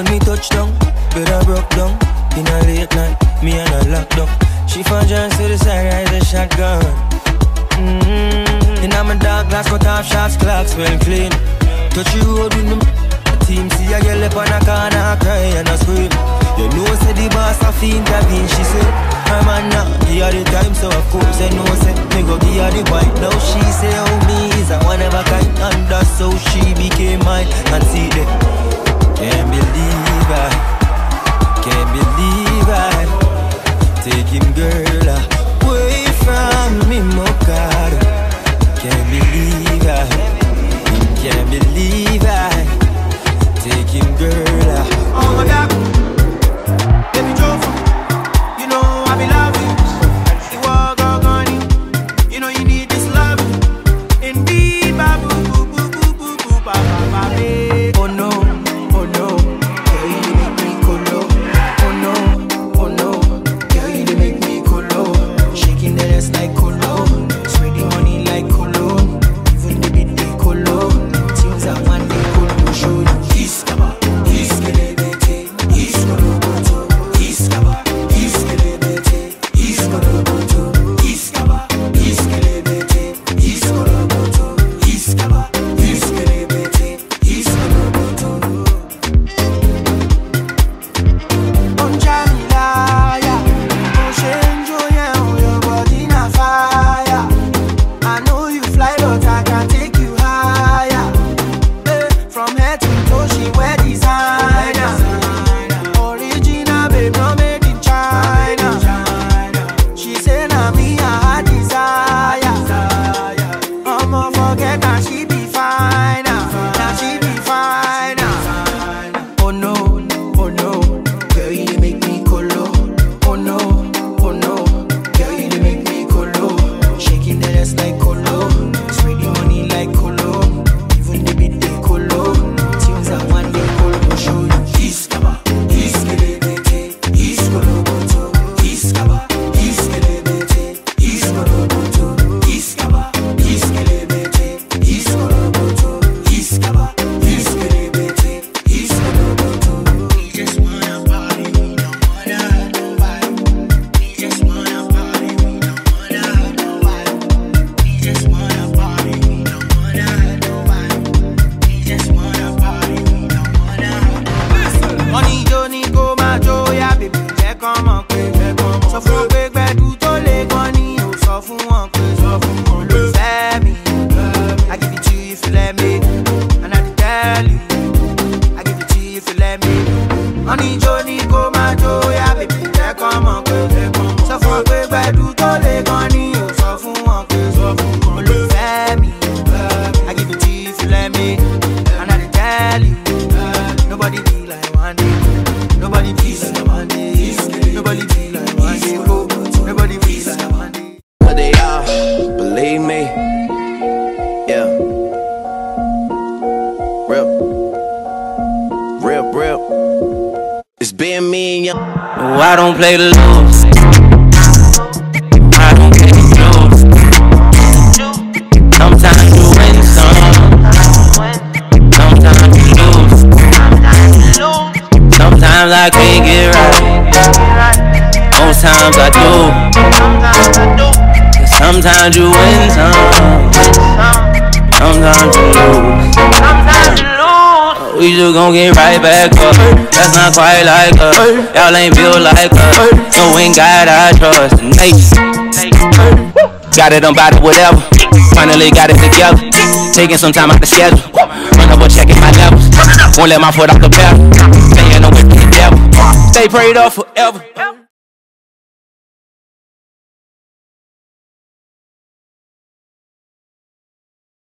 When me touch down, bed I broke down. In a late night, me and a locked up. She found John to the side, right, the shotgun. Mm-hmm. And I'm a dark glass, cut off shots, clocks well clean. Touch you road with me. Team see a girl up on a corner, cry and I girl. Ass like ijó ní kó máa jó yá bèbè jẹ́ kán mọ̀ pé sọ fún wọn pé gbẹ̀dú tó lè gan. I give you you let me and I tell you nobody be like one day. Nobody be like one day. Nobody be I don't play the lose. I don't. Sometimes you win some. Sometimes you lose. Sometimes I can't get right. Most times I do. Sometimes you win some. Sometimes you lose. We just gon' get right back up. That's not quite like us. Y'all ain't built like us. No, ain't God I trust. Nate. Got it, I'm about it, whatever. Finally got it together. Taking some time out the schedule. Run up checking my levels. Won't let my foot off the pedal. Staying away from the devil. Stay prayed up forever.